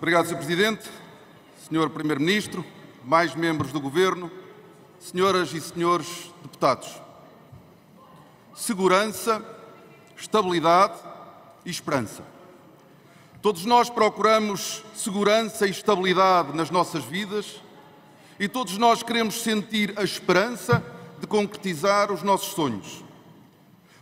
Obrigado, Sr. Presidente, Sr. Primeiro-Ministro, mais membros do Governo, senhoras e senhores deputados. Segurança, estabilidade e esperança. Todos nós procuramos segurança e estabilidade nas nossas vidas e todos nós queremos sentir a esperança de concretizar os nossos sonhos.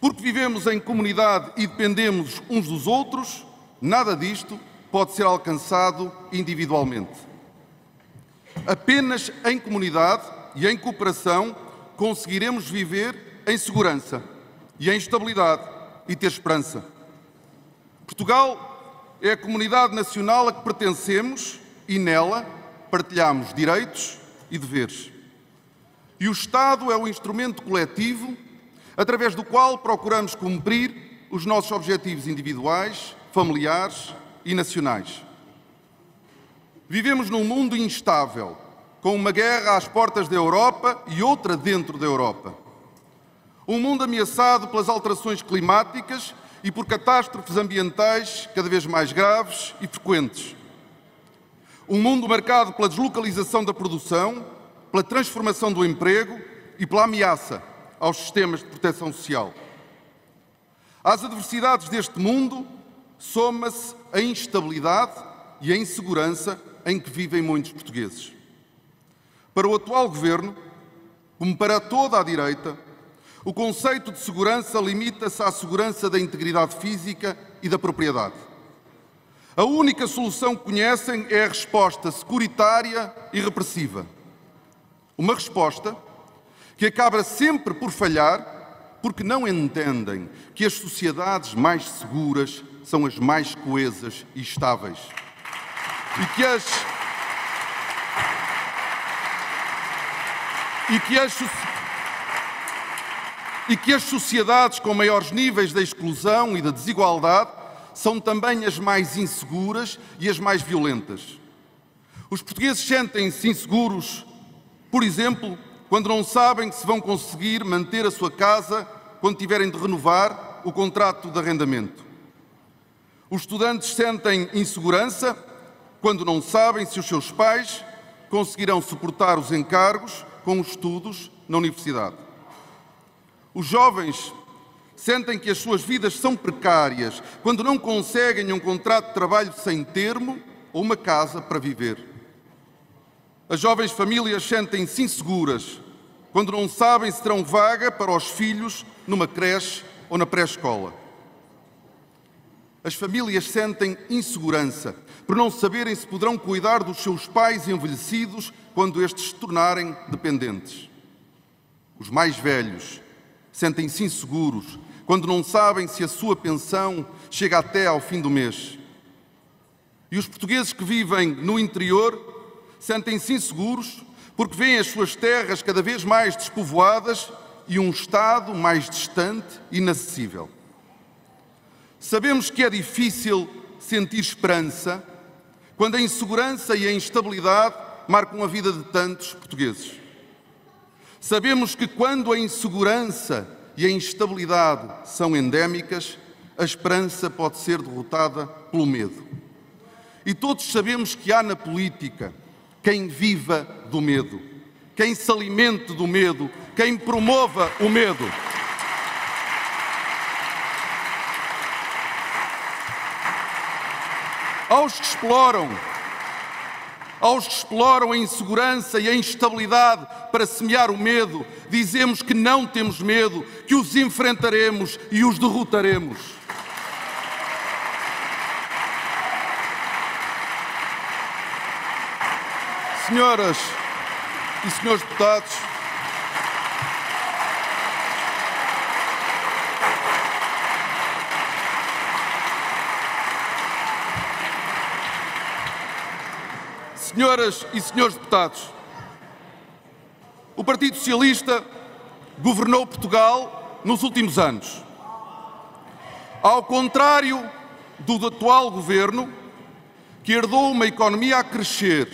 Porque vivemos em comunidade e dependemos uns dos outros, nada disto pode ser alcançado individualmente. Apenas em comunidade e em cooperação conseguiremos viver em segurança e em estabilidade e ter esperança. Portugal é a comunidade nacional a que pertencemos e nela partilhamos direitos e deveres. E o Estado é o instrumento coletivo através do qual procuramos cumprir os nossos objetivos individuais, familiares e nacionais. Vivemos num mundo instável, com uma guerra às portas da Europa e outra dentro da Europa. Um mundo ameaçado pelas alterações climáticas e por catástrofes ambientais cada vez mais graves e frequentes. Um mundo marcado pela deslocalização da produção, pela transformação do emprego e pela ameaça aos sistemas de proteção social. Às adversidades deste mundo soma-se a instabilidade e a insegurança em que vivem muitos portugueses. Para o atual governo, como para toda a direita, o conceito de segurança limita-se à segurança da integridade física e da propriedade. A única solução que conhecem é a resposta securitária e repressiva. Uma resposta que acaba sempre por falhar porque não entendem que as sociedades mais seguras são as mais coesas e estáveis. E que as. E que as, e que as sociedades com maiores níveis de exclusão e de desigualdade são também as mais inseguras e as mais violentas. Os portugueses sentem-se inseguros, por exemplo, quando não sabem se vão conseguir manter a sua casa quando tiverem de renovar o contrato de arrendamento. Os estudantes sentem insegurança quando não sabem se os seus pais conseguirão suportar os encargos com os estudos na universidade. Os jovens sentem que as suas vidas são precárias quando não conseguem um contrato de trabalho sem termo ou uma casa para viver. As jovens famílias sentem-se inseguras quando não sabem se terão vaga para os filhos numa creche ou na pré-escola. As famílias sentem insegurança por não saberem se poderão cuidar dos seus pais envelhecidos quando estes se tornarem dependentes. Os mais velhos sentem-se inseguros quando não sabem se a sua pensão chega até ao fim do mês. E os portugueses que vivem no interior sentem-se inseguros porque veem as suas terras cada vez mais despovoadas e um Estado mais distante e inacessível. Sabemos que é difícil sentir esperança quando a insegurança e a instabilidade marcam a vida de tantos portugueses. Sabemos que quando a insegurança e a instabilidade são endémicas, a esperança pode ser derrotada pelo medo. E todos sabemos que há na política quem viva do medo, quem se alimente do medo, quem promova o medo. Aos que exploram, aos que exploram a insegurança e a instabilidade para semear o medo, dizemos que não temos medo, que os enfrentaremos e os derrotaremos. Senhoras e senhores deputados, Senhoras e senhores deputados, o Partido Socialista governou Portugal nos últimos anos. Ao contrário do atual governo, que herdou uma economia a crescer,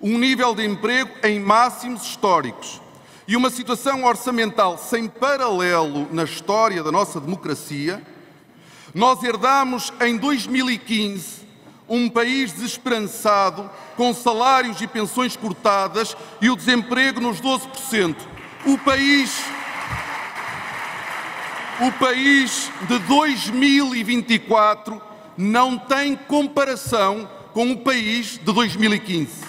um nível de emprego em máximos históricos e uma situação orçamental sem paralelo na história da nossa democracia, nós herdamos em 2015 Um país desesperançado, com salários e pensões cortadas e o desemprego nos 12%. O país. O país de 2024 não tem comparação com o país de 2015.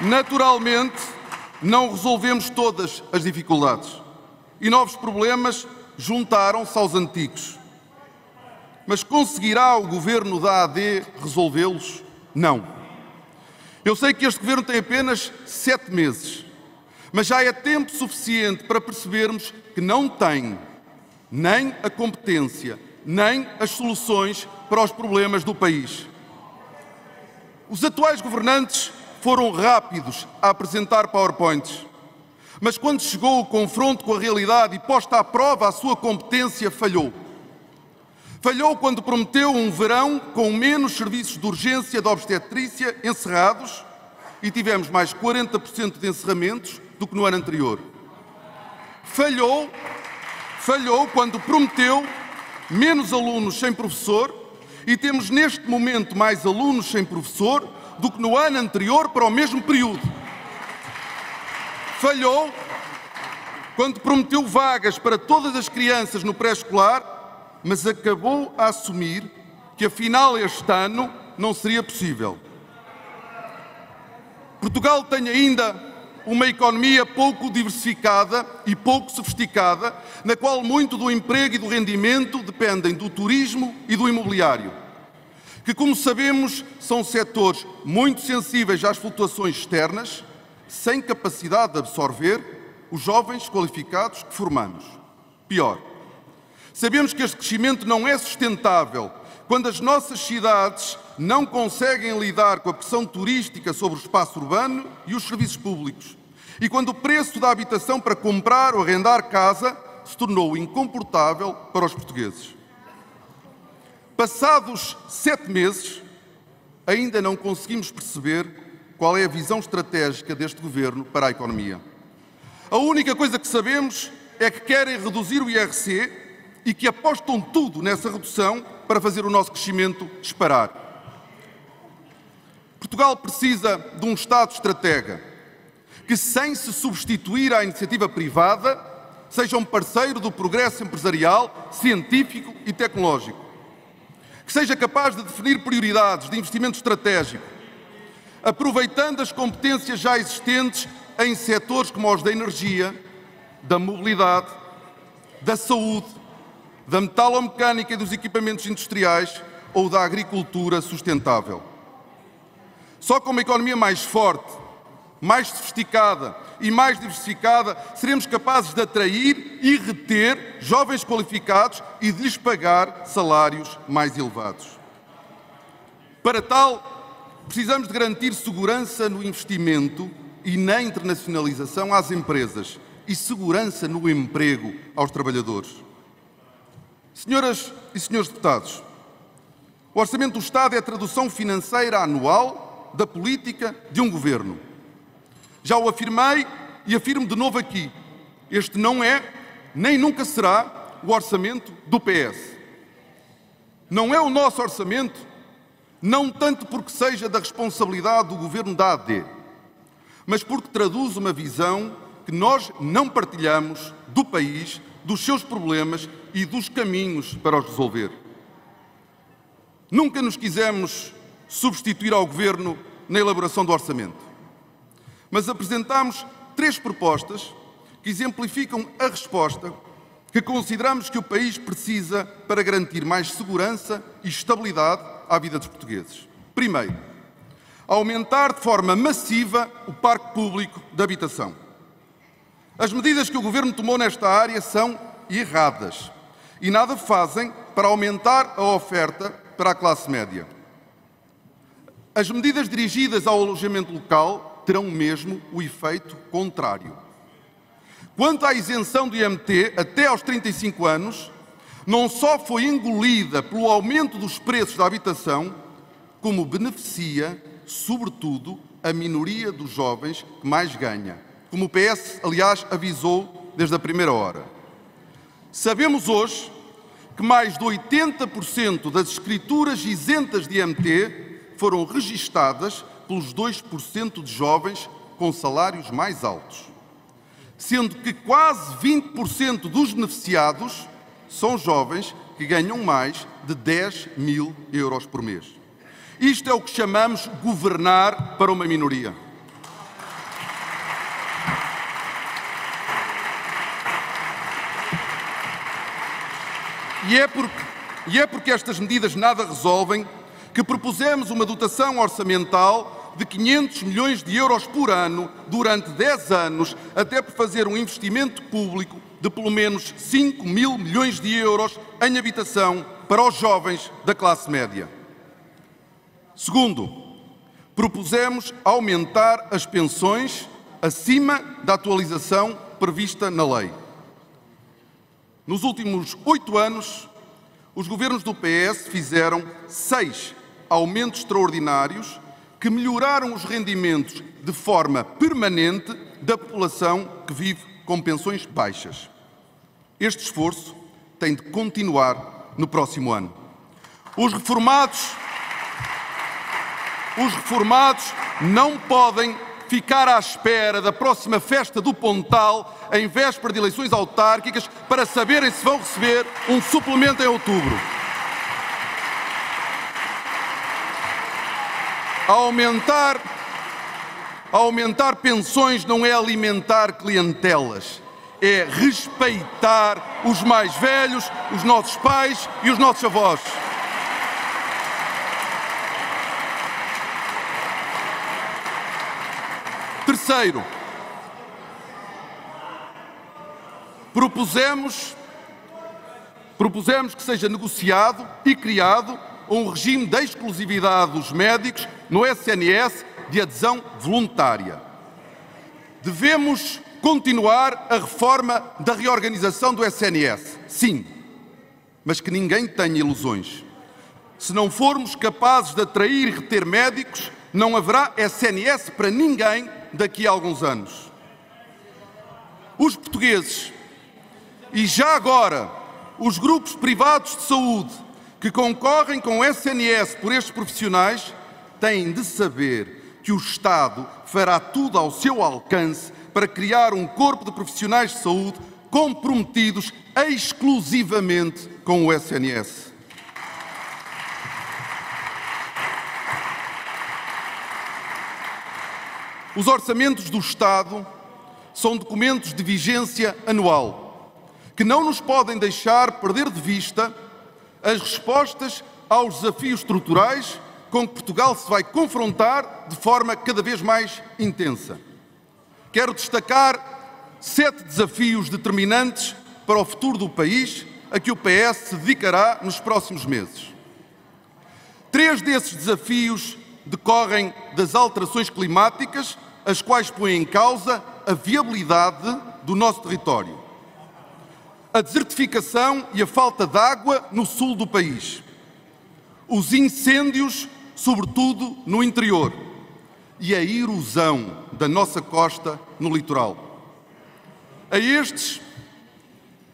Naturalmente, não resolvemos todas as dificuldades e novos problemas juntaram-se aos antigos. Mas conseguirá o governo da AD resolvê-los? Não. Eu sei que este governo tem apenas sete meses, mas já é tempo suficiente para percebermos que não tem nem a competência, nem as soluções para os problemas do país. Os atuais governantes foram rápidos a apresentar PowerPoints. Mas quando chegou o confronto com a realidade e posta à prova a sua competência, falhou. Falhou quando prometeu um verão com menos serviços de urgência de obstetrícia encerrados e tivemos mais 40% de encerramentos do que no ano anterior. Falhou, falhou quando prometeu menos alunos sem professor e temos neste momento mais alunos sem professor do que no ano anterior para o mesmo período. Falhou quando prometeu vagas para todas as crianças no pré-escolar, mas acabou a assumir que afinal este ano não seria possível. Portugal tem ainda uma economia pouco diversificada e pouco sofisticada, na qual muito do emprego e do rendimento dependem do turismo e do imobiliário que, como sabemos, são setores muito sensíveis às flutuações externas, sem capacidade de absorver os jovens qualificados que formamos. Pior, sabemos que este crescimento não é sustentável quando as nossas cidades não conseguem lidar com a pressão turística sobre o espaço urbano e os serviços públicos, e quando o preço da habitação para comprar ou arrendar casa se tornou incomportável para os portugueses. Passados sete meses, ainda não conseguimos perceber qual é a visão estratégica deste governo para a economia. A única coisa que sabemos é que querem reduzir o IRC e que apostam tudo nessa redução para fazer o nosso crescimento disparar. Portugal precisa de um Estado estratega que, sem se substituir à iniciativa privada, seja um parceiro do progresso empresarial, científico e tecnológico que seja capaz de definir prioridades de investimento estratégico, aproveitando as competências já existentes em setores como os da energia, da mobilidade, da saúde, da metalomecânica e dos equipamentos industriais ou da agricultura sustentável. Só com uma economia mais forte, mais sofisticada e mais diversificada, seremos capazes de atrair e reter jovens qualificados e de lhes pagar salários mais elevados. Para tal, precisamos de garantir segurança no investimento e na internacionalização às empresas e segurança no emprego aos trabalhadores. Senhoras e senhores deputados, o Orçamento do Estado é a tradução financeira anual da política de um governo. Já o afirmei e afirmo de novo aqui: este não é, nem nunca será, o orçamento do PS. Não é o nosso orçamento, não tanto porque seja da responsabilidade do governo da AD, mas porque traduz uma visão que nós não partilhamos do país, dos seus problemas e dos caminhos para os resolver. Nunca nos quisemos substituir ao governo na elaboração do orçamento mas apresentamos três propostas que exemplificam a resposta que consideramos que o país precisa para garantir mais segurança e estabilidade à vida dos portugueses. Primeiro, aumentar de forma massiva o parque público de habitação. As medidas que o Governo tomou nesta área são erradas e nada fazem para aumentar a oferta para a classe média. As medidas dirigidas ao alojamento local terão mesmo o efeito contrário. Quanto à isenção do IMT até aos 35 anos, não só foi engolida pelo aumento dos preços da habitação, como beneficia, sobretudo, a minoria dos jovens que mais ganha, como o PS, aliás, avisou desde a primeira hora. Sabemos hoje que mais de 80% das escrituras isentas de IMT foram registadas pelos 2% de jovens com salários mais altos, sendo que quase 20% dos beneficiados são jovens que ganham mais de 10 mil euros por mês. Isto é o que chamamos governar para uma minoria. E é porque, e é porque estas medidas nada resolvem que propusemos uma dotação orçamental de 500 milhões de euros por ano durante 10 anos, até por fazer um investimento público de pelo menos 5 mil milhões de euros em habitação para os jovens da classe média. Segundo, propusemos aumentar as pensões acima da atualização prevista na lei. Nos últimos oito anos, os governos do PS fizeram seis aumentos extraordinários que melhoraram os rendimentos de forma permanente da população que vive com pensões baixas. Este esforço tem de continuar no próximo ano. Os reformados, os reformados não podem ficar à espera da próxima festa do Pontal, em véspera de eleições autárquicas, para saberem se vão receber um suplemento em outubro. Aumentar, aumentar pensões não é alimentar clientelas, é respeitar os mais velhos, os nossos pais e os nossos avós. Terceiro, propusemos, propusemos que seja negociado e criado um regime de exclusividade dos médicos no SNS de adesão voluntária. Devemos continuar a reforma da reorganização do SNS, sim, mas que ninguém tenha ilusões. Se não formos capazes de atrair e reter médicos, não haverá SNS para ninguém daqui a alguns anos. Os portugueses e já agora os grupos privados de saúde que concorrem com o SNS por estes profissionais têm de saber que o Estado fará tudo ao seu alcance para criar um corpo de profissionais de saúde comprometidos exclusivamente com o SNS. Os orçamentos do Estado são documentos de vigência anual que não nos podem deixar perder de vista as respostas aos desafios estruturais com que Portugal se vai confrontar de forma cada vez mais intensa. Quero destacar sete desafios determinantes para o futuro do país a que o PS se dedicará nos próximos meses. Três desses desafios decorrem das alterações climáticas as quais põem em causa a viabilidade do nosso território. A desertificação e a falta de água no sul do país. Os incêndios, sobretudo no interior. E a erosão da nossa costa no litoral. A estes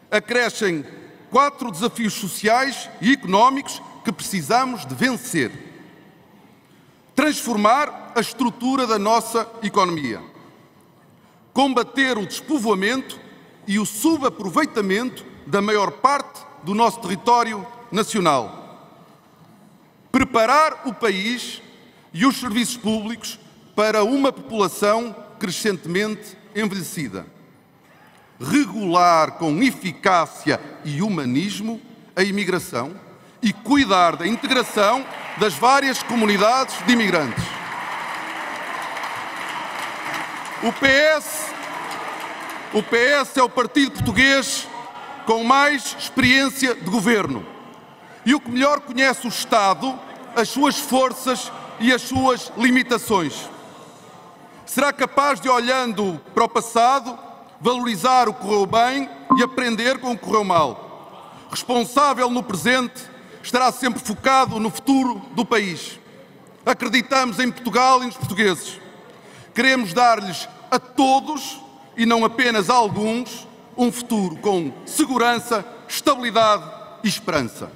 acrescem quatro desafios sociais e económicos que precisamos de vencer transformar a estrutura da nossa economia, combater o despovoamento e o subaproveitamento da maior parte do nosso território nacional, preparar o país e os serviços públicos para uma população crescentemente envelhecida, regular com eficácia e humanismo a imigração e cuidar da integração das várias comunidades de imigrantes. O PS, o PS é o partido português com mais experiência de governo e o que melhor conhece o Estado, as suas forças e as suas limitações. Será capaz de, olhando para o passado, valorizar o que correu bem e aprender com o que correu mal. Responsável no presente estará sempre focado no futuro do país. Acreditamos em Portugal e nos portugueses. Queremos dar-lhes a todos, e não apenas a alguns, um futuro com segurança, estabilidade e esperança.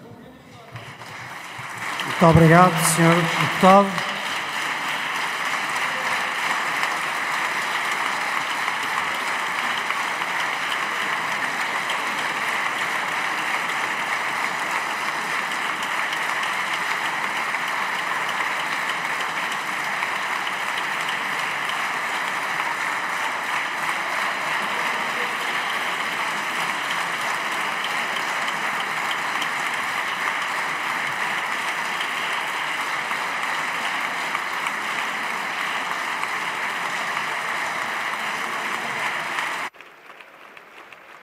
Muito obrigado, Sr. Deputado.